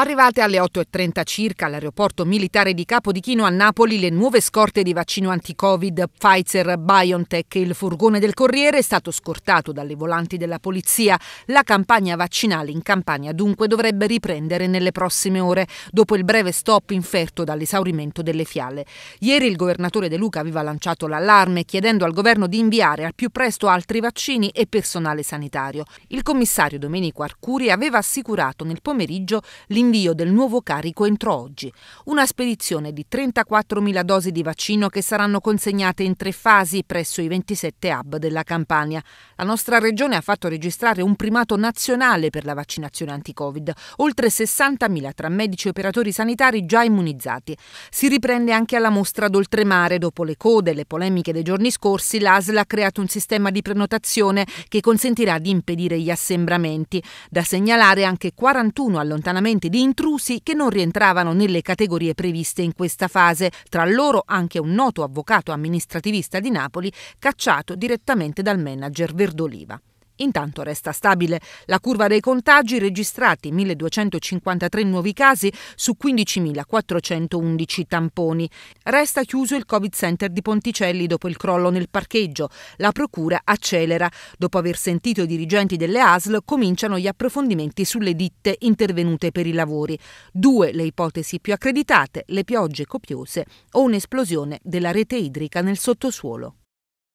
Arrivate alle 8.30 circa all'aeroporto militare di Capodichino a Napoli le nuove scorte di vaccino anti-Covid Pfizer BioNTech. Il furgone del Corriere è stato scortato dalle volanti della polizia. La campagna vaccinale in Campania dunque dovrebbe riprendere nelle prossime ore, dopo il breve stop inferto dall'esaurimento delle fiale. Ieri il governatore De Luca aveva lanciato l'allarme chiedendo al governo di inviare al più presto altri vaccini e personale sanitario. Il commissario Domenico Arcuri aveva assicurato nel pomeriggio l'invio l'invio del nuovo carico entro oggi. Una spedizione di 34.000 dosi di vaccino che saranno consegnate in tre fasi presso i 27 hub della Campania. La nostra regione ha fatto registrare un primato nazionale per la vaccinazione anti-Covid, oltre 60.000 tra medici e operatori sanitari già immunizzati. Si riprende anche alla mostra d'oltremare. Dopo le code e le polemiche dei giorni scorsi, l'ASL ha creato un sistema di prenotazione che consentirà di impedire gli assembramenti. Da segnalare anche 41 allontanamenti di intrusi che non rientravano nelle categorie previste in questa fase, tra loro anche un noto avvocato amministrativista di Napoli cacciato direttamente dal manager Verdoliva. Intanto resta stabile la curva dei contagi registrati 1253 nuovi casi su 15.411 tamponi. Resta chiuso il Covid Center di Ponticelli dopo il crollo nel parcheggio. La procura accelera. Dopo aver sentito i dirigenti delle ASL cominciano gli approfondimenti sulle ditte intervenute per i lavori. Due le ipotesi più accreditate, le piogge copiose o un'esplosione della rete idrica nel sottosuolo.